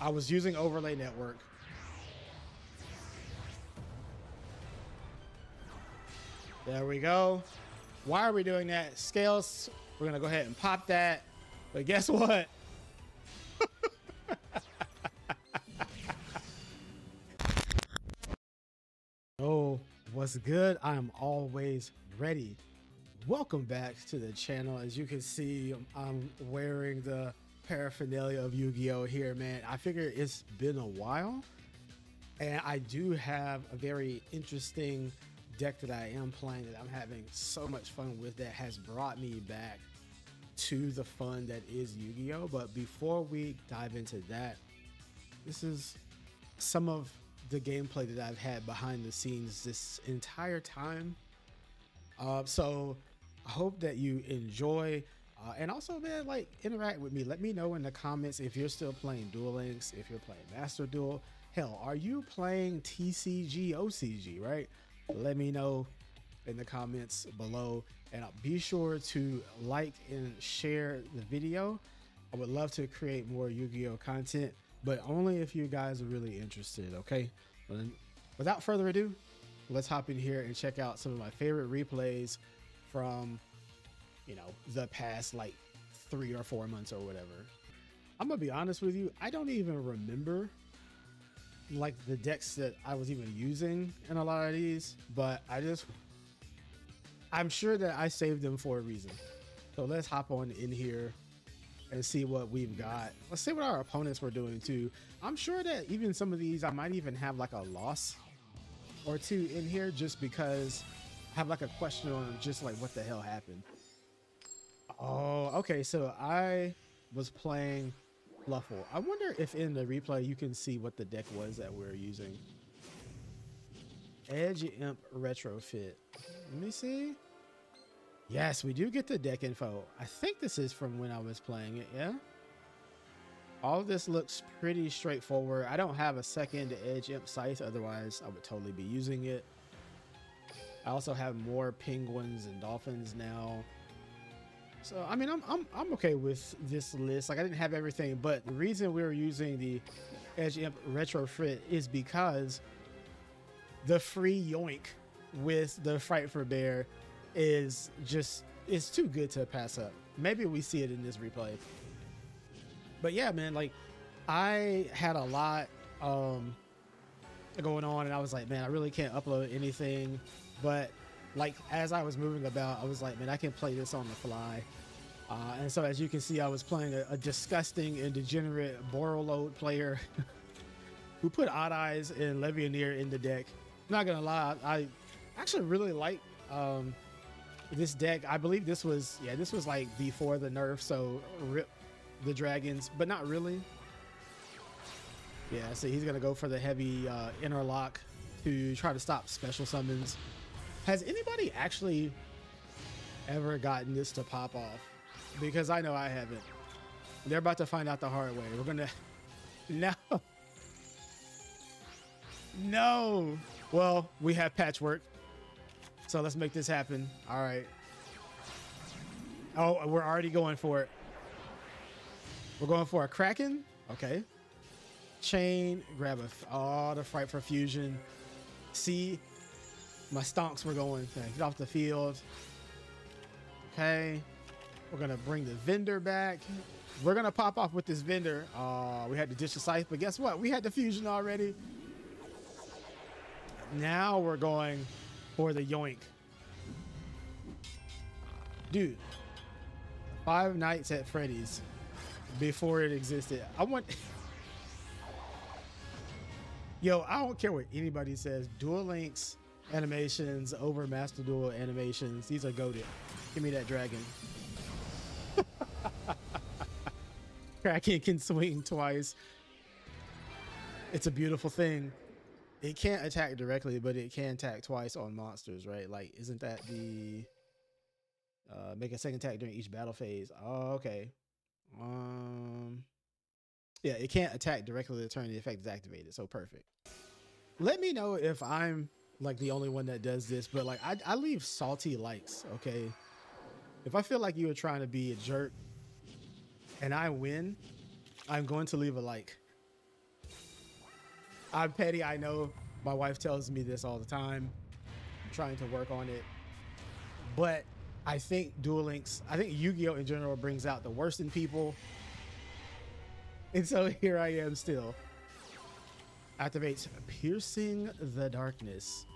I was using overlay network. There we go. Why are we doing that? Scales, we're gonna go ahead and pop that. But guess what? oh, what's good? I'm always ready. Welcome back to the channel. As you can see, I'm wearing the paraphernalia of Yu-Gi-Oh here, man. I figure it's been a while and I do have a very interesting deck that I am playing that I'm having so much fun with that has brought me back to the fun that is Yu-Gi-Oh. But before we dive into that, this is some of the gameplay that I've had behind the scenes this entire time. Uh, so I hope that you enjoy. Uh, and also, man, like interact with me. Let me know in the comments if you're still playing Duel Links, if you're playing Master Duel. Hell, are you playing TCG OCG, right? Let me know in the comments below. And be sure to like and share the video. I would love to create more Yu-Gi-Oh content, but only if you guys are really interested, okay? Without further ado, let's hop in here and check out some of my favorite replays from, you know, the past like three or four months or whatever. I'm gonna be honest with you, I don't even remember like the decks that I was even using in a lot of these, but I just I'm sure that I saved them for a reason. So let's hop on in here and see what we've got. Let's see what our opponents were doing too. I'm sure that even some of these I might even have like a loss or two in here just because I have like a question on just like what the hell happened. Okay. So I was playing Fluffal. I wonder if in the replay you can see what the deck was that we are using. Edge Imp Retrofit. Let me see. Yes, we do get the deck info. I think this is from when I was playing it, yeah? All this looks pretty straightforward. I don't have a second Edge Imp Scythe, otherwise I would totally be using it. I also have more penguins and dolphins now. So I mean, I'm I'm I'm okay with this list. Like I didn't have everything, but the reason we were using the Edge Imp retrofit is because the free yoink with the Frightfur Bear is just it's too good to pass up. Maybe we see it in this replay. But yeah, man, like I had a lot um going on and I was like, man, I really can't upload anything. But like as I was moving about, I was like, man, I can play this on the fly. Uh, and so as you can see, I was playing a, a disgusting and degenerate Borreload player who put Odd Eyes and Levianeer in the deck. I'm not gonna lie, I actually really like um, this deck. I believe this was, yeah, this was like before the nerf, so rip the dragons, but not really. Yeah, so he's gonna go for the heavy uh, interlock to try to stop special summons. Has anybody actually ever gotten this to pop off? Because I know I haven't. They're about to find out the hard way. We're gonna... No. No. Well, we have patchwork. So let's make this happen. All right. Oh, we're already going for it. We're going for a Kraken. Okay. Chain, grab a, oh, the Frightfur Fusion. See, my stonks were going, get off the field. Okay. We're going to bring the vendor back. We're going to pop off with this vendor. Uh, we had to ditch the scythe, but guess what? We had the fusion already. Now we're going for the yoink. Dude, Five Nights at Freddy's before it existed. I want... Yo, I don't care what anybody says. Duel Links animations over Master Duel animations. These are goaded. Give me that dragon. Kraken can swing twice. It's a beautiful thing. It can't attack directly, but it can attack twice on monsters, right? Like, isn't that the uh, make a second attack during each battle phase? Oh, okay. Um, yeah, it can't attack directly the turn the effect is activated. So perfect. Let me know if I'm like the only one that does this, but like I, I leave salty likes. Okay, if I feel like you are trying to be a jerk and I win, I'm going to leave a like. I'm petty. I know my wife tells me this all the time. I'm trying to work on it. But I think Duel Links, I think Yu-Gi-Oh! in general brings out the worst in people. And so here I am still. Activates Piercing the Darkness.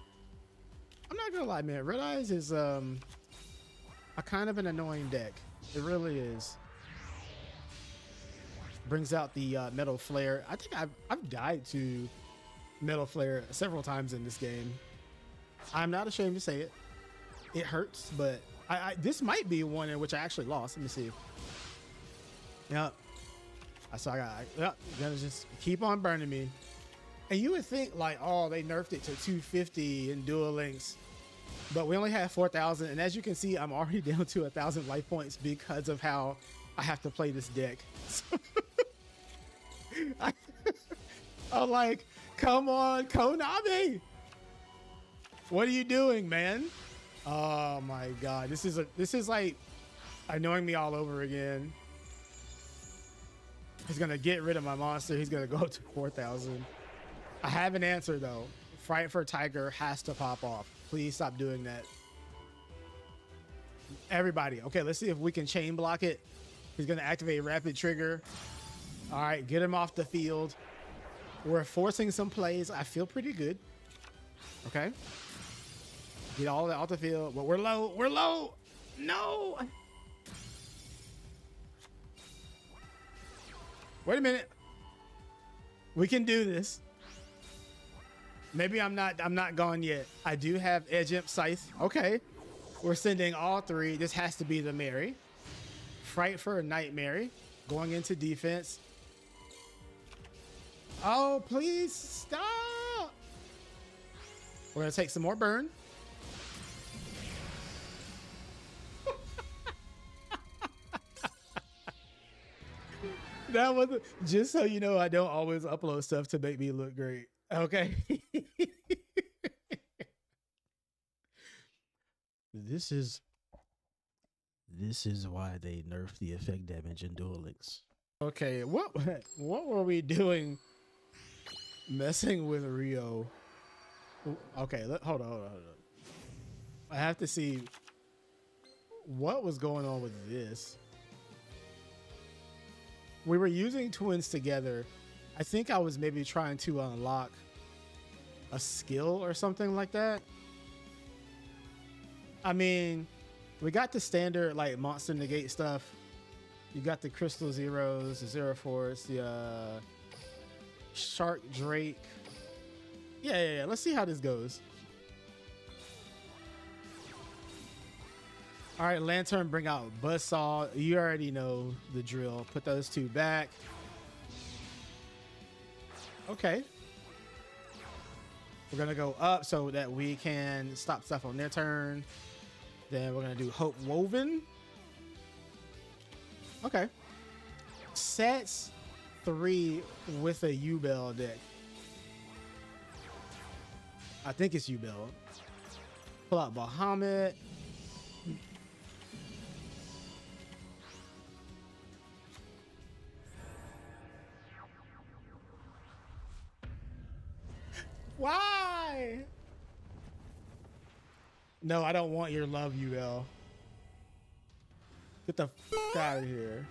I'm not gonna lie, man. Red Eyes is um a kind of an annoying deck. It really is. Brings out the uh, Metal Flare. I think I've, I've died to Metal Flare several times in this game. I'm not ashamed to say it. It hurts, but I, I this might be one in which I actually lost. Let me see. Yep. I saw I got, yep, gonna just keep on burning me. And you would think like, oh, they nerfed it to 250 in Duel Links, but we only have 4,000. And as you can see, I'm already down to a thousand life points because of how I have to play this deck. I, I'm like, come on, Konami. What are you doing, man? Oh my god, this is a this is like annoying me all over again. He's gonna get rid of my monster. He's gonna go up to 4,000. I have an answer though. Frightfur Tiger has to pop off. Please stop doing that. Everybody, okay, let's see if we can chain block it. He's gonna activate rapid trigger. All right, get him off the field. We're forcing some plays. I feel pretty good. Okay. Get all that off the field, but we're low. We're low. No. Wait a minute. We can do this. Maybe I'm not I'm not gone yet. I do have Edge Imp Scythe. Okay. We're sending all three. This has to be the Mary. Fright for a Nightmare. Going into defense. Oh, please stop. We're gonna take some more burn. that was just so you know I don't always upload stuff to make me look great. Okay. this is this is why they nerfed the effect damage in Duel Links. Okay, what what were we doing messing with Rio? Okay, let, hold on, hold on, hold on. I have to see what was going on with this we were using twins together. I think I was maybe trying to unlock a skill or something like that. I mean, we got the standard like monster negate stuff. You got the crystal zeros, the zero force, the uh, shark drake. Yeah, yeah, yeah. Let's see how this goes. All right, Lantern, bring out Buzzsaw. You already know the drill. Put those two back. Okay. We're to go up so that we can stop stuff on their turn. Then we're to do Hope Woven. Okay. Sets three with a Yubel deck. I think it's Yubel. Pull out Bahamut. No, I don't want your love, UL. Get the out of here.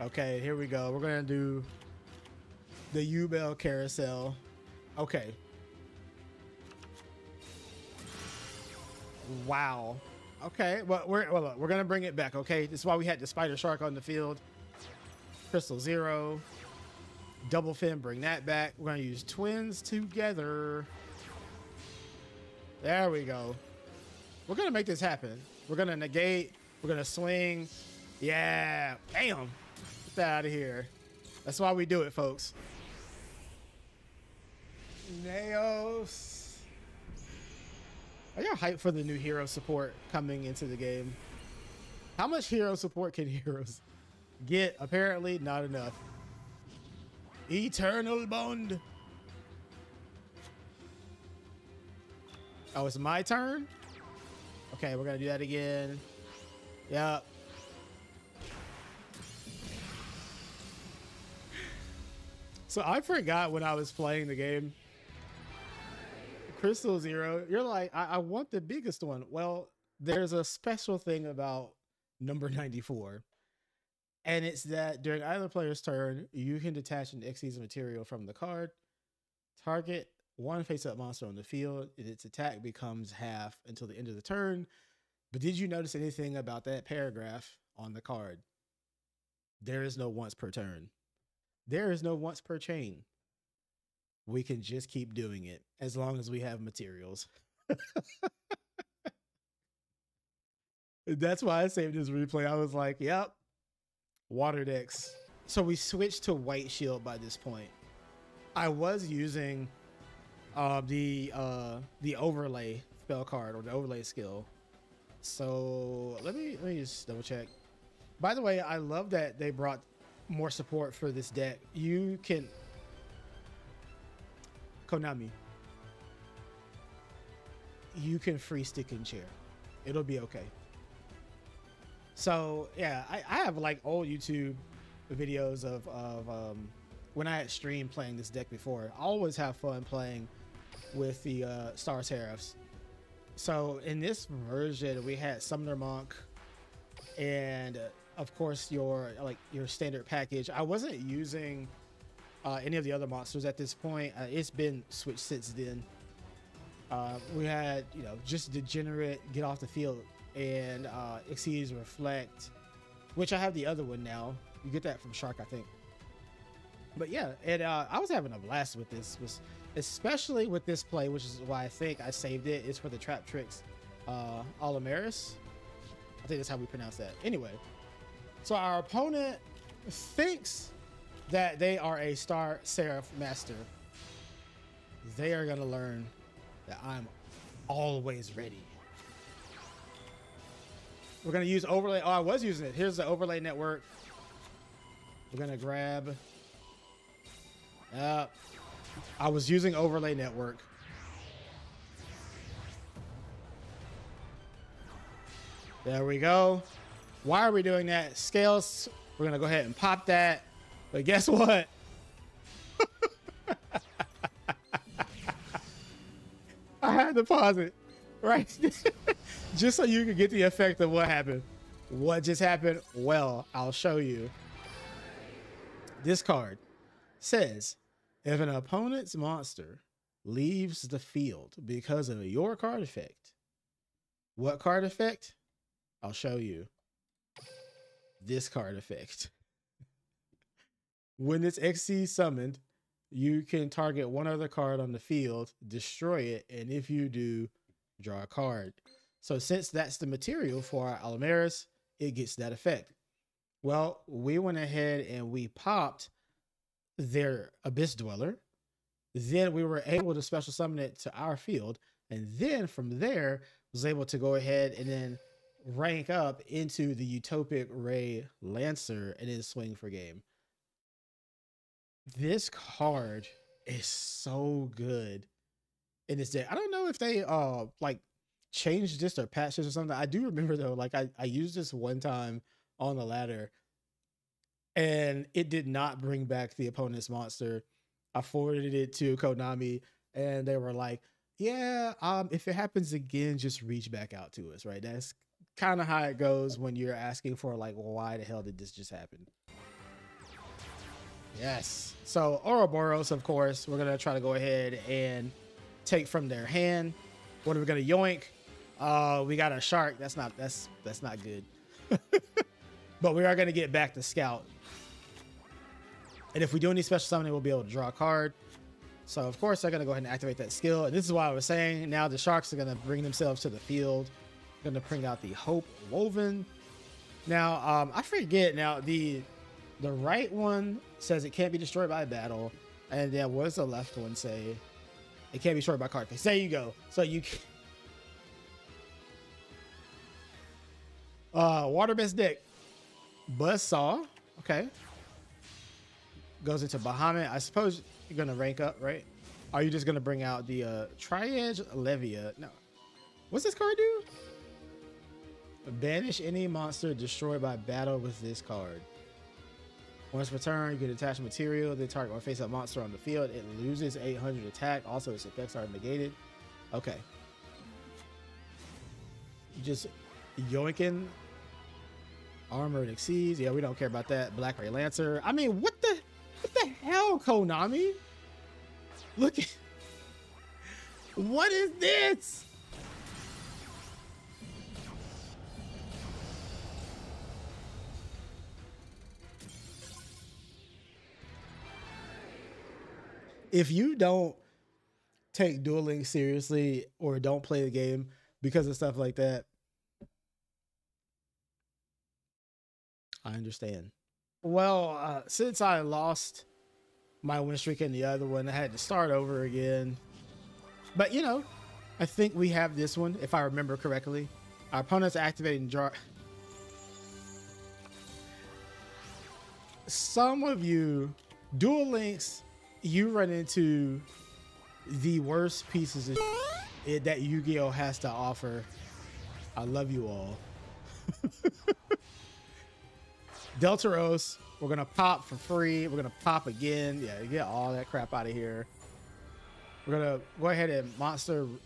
Okay, here we go. We're gonna do the Yubel carousel. Okay. Wow. Okay, well we're well, we're gonna bring it back. Okay, this is why we had the spider shark on the field. Crystal zero. Double fin, bring that back. We're going to use twins together. There we go. We're going to make this happen. We're going to negate. We're going to swing. Yeah. Bam. Get that out of here. That's why we do it, folks. Naos. Are y'all hyped for the new hero support coming into the game? How much hero support can heroes get? Apparently, not enough. Eternal bond. Oh, it's my turn? Okay, we're gonna do that again. Yep. So I forgot when I was playing the game. Crystal Zero, you're like, I, I want the biggest one. Well, there's a special thing about number 94. And it's that during either player's turn, you can detach an Xyz material from the card, target one face up monster on the field, and its attack becomes half until the end of the turn. But did you notice anything about that paragraph on the card? There is no once per turn. There is no once per chain. We can just keep doing it as long as we have materials. That's why I saved this replay. I was like, yep, water decks. So we switched to white shield by this point. I was using uh, the uh, the overlay spell card or the overlay skill. So let me let me just double check. By the way, I love that they brought more support for this deck. You can Konami. You can free stick and chair. It'll be okay. So yeah, I, I have like old YouTube videos of, of um, when I had streamed playing this deck before. I always have fun playing with the uh, Star Seraphs. So in this version, we had Summoner Monk, and uh, of course your like your standard package. I wasn't using uh, any of the other monsters at this point. Uh, it's been switched since then. Uh, we had you know just degenerate get off the field and uh, Xyz Reflect, which I have the other one now. You get that from Shark, I think. But yeah, and uh, I was having a blast with this, was especially with this play, which is why I think I saved it. It's for the Trap Tricks uh, Allomeris. I think that's how we pronounce that. Anyway, so our opponent thinks that they are a Star Seraph Master. They are to learn that I'm always ready. We're gonna use overlay. Oh, I was using it. Here's the overlay network. We're gonna grab. Uh, I was using overlay network. There we go. Why are we doing that? Scales. We're gonna go ahead and pop that. But guess what? I had to pause it right? just so you can get the effect of what happened. What just happened? Well, I'll show you. This card says if an opponent's monster leaves the field because of your card effect, what card effect? I'll show you. This card effect. when it's Xyz summoned, you can target one other card on the field, destroy it, and if you do, draw a card. So since that's the material for our Allomeris, it gets that effect. Well, we went ahead and we popped their Abyss Dweller. Then we were able to special summon it to our field. And then from there, was able to go ahead and then rank up into the Utopic Ray Lancer and then swing for game. This card is so good in this deck. I don't know if they uh like changed this or patched this or something. I do remember though, like I, I used this one time on the ladder and it did not bring back the opponent's monster. I forwarded it to Konami and they were like, yeah, um, if it happens again, just reach back out to us, right? That's kind of how it goes when you're asking for like, why the hell did this just happen? Yes. So Ouroboros, of course, we're gonna try to go ahead and take from their hand. What are we gonna yoink? Uh, we got a shark. That's not that's that's not good. but we are gonna get back to scout. And if we do any special summoning, we'll be able to draw a card. So of course they're gonna go ahead and activate that skill. And this is why I was saying now the sharks are gonna bring themselves to the field. Gonna bring out the Hope Woven. Now um, I forget now the the right one says it can't be destroyed by battle. And then what does the left one say? It can't be short by card face. There you go. So you Uh Waterbest deck. Buzzsaw. Okay. Goes into Bahamut. I suppose you're gonna rank up, right? Are you just gonna bring out the uh Tri-Edge Levia? No. What's this card do? Banish any monster destroyed by battle with this card. Once per turn, you can attach material, then target or face up monster on the field. It loses 800 attack. Also, its effects are negated. Okay. Just yoinking armor exceeds. Yeah, we don't care about that. Black Ray Lancer. I mean, what the what the hell, Konami? Look at what is this? If you don't take dueling seriously or don't play the game because of stuff like that, I understand. Well, uh, since I lost my win streak in the other one, I had to start over again. But you know, I think we have this one, if I remember correctly. Our opponent's activating jar. Some of you, Duel Links, you run into the worst pieces of it that Yu-Gi-Oh has to offer. I love you all. Deltaros, we're gonna pop for free. We're gonna pop again. Yeah, get all that crap out of here. We're gonna go ahead and monster.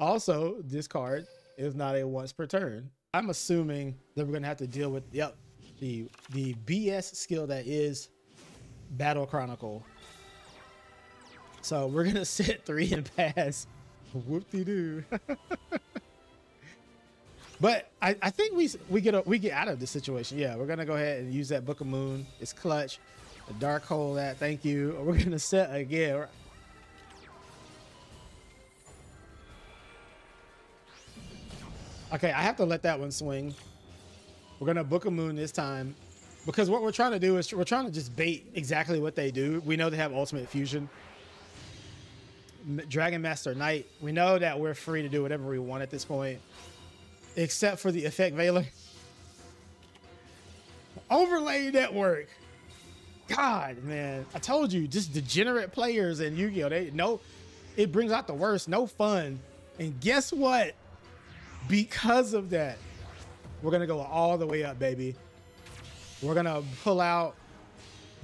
Also, this card is not a once per turn. I'm assuming that we're gonna have to deal with yep the the BS skill that is Battle Chronicle. So we're gonna sit three and pass. Whoop de doo. but I, I think we we get a, we get out of this situation. Yeah, we're gonna go ahead and use that Book of Moon. It's clutch. The dark hole that. Thank you. We're gonna set again. Okay, I have to let that one swing. We're gonna book a moon this time because what we're trying to do is we're trying to just bait exactly what they do. We know they have ultimate fusion. Dragon Master Knight. We know that we're free to do whatever we want at this point, except for the effect Veiler. Overlay network. God, man, I told you, just degenerate players in Yu-Gi-Oh. They no, it brings out the worst, no fun. And guess what? Because of that, we're gonna go all the way up, baby. We're gonna pull out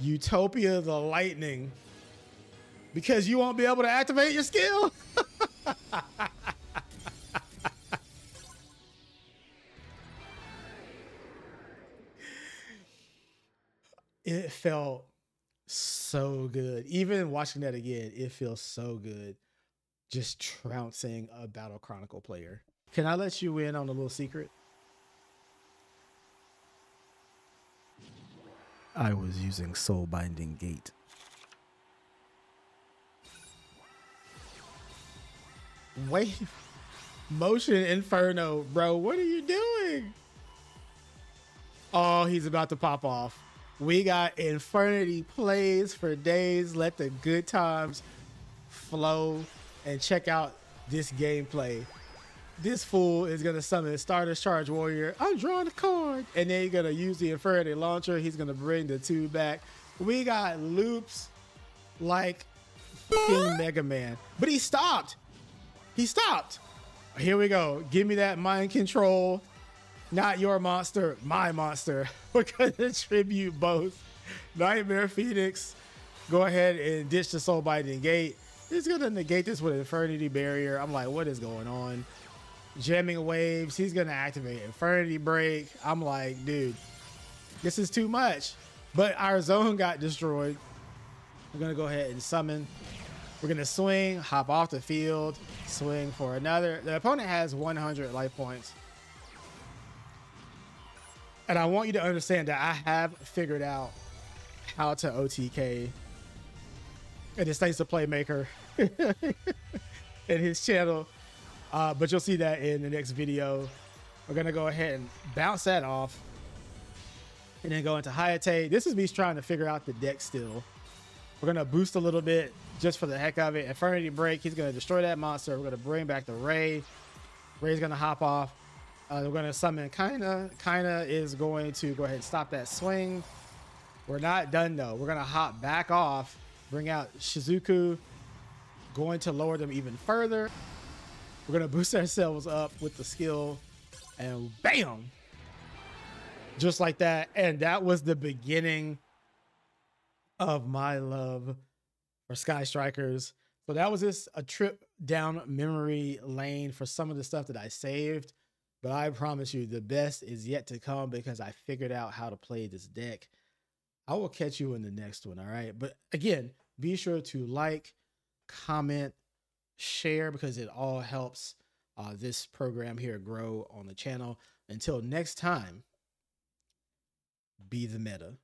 Utopia the Lightning because you won't be able to activate your skill. it felt so good. Even watching that again, it feels so good. Just trouncing a Battle Chronicle player. Can I let you in on a little secret? I was using Soul Binding Gate. Wave Motion Inferno, bro. What are you doing? Oh, he's about to pop off. We got Infernity plays for days. Let the good times flow and check out this gameplay. This fool is gonna summon Stardust Charge Warrior. I'm drawing a card, and then you're gonna use the Infernity Launcher. He's gonna bring the two back. We got loops like fucking Mega Man, but he stopped. He stopped. Here we go. Give me that mind control not your monster, my monster. We're gonna tribute both. Nightmare Phoenix, go ahead and ditch the Soul Binding Gate. He's gonna negate this with Infernity Barrier. I'm like, what is going on? Jamming Waves, he's gonna activate Infernity Break. I'm like, dude, this is too much. But our zone got destroyed. We're gonna go ahead and summon. We're gonna swing, hop off the field, swing for another. The opponent has 100 life points. And I want you to understand that I have figured out how to OTK. And it's thanks to Playmaker and his channel. Uh, but you'll see that in the next video. We're gonna go ahead and bounce that off. And then go into Hayate. This is me trying to figure out the deck still. We're gonna boost a little bit just for the heck of it. Infernity Break, he's gonna destroy that monster. We're gonna bring back the Ray. Ray's gonna hop off. Uh, we're going to summon Kaina. Kaina is going to go ahead and stop that swing. We're not done though. We're going to hop back off, bring out Shizuku, going to lower them even further. We're to boost ourselves up with the skill and bam. just like that. And that was the beginning of my love for Sky Strikers. So that was just a trip down memory lane for some of the stuff that I saved. But I promise you, the best is yet to come because I figured out how to play this deck. I will catch you in the next one. All right. But again, be sure to like, comment, share because it all helps uh, this program here grow on the channel. Until next time, be the meta.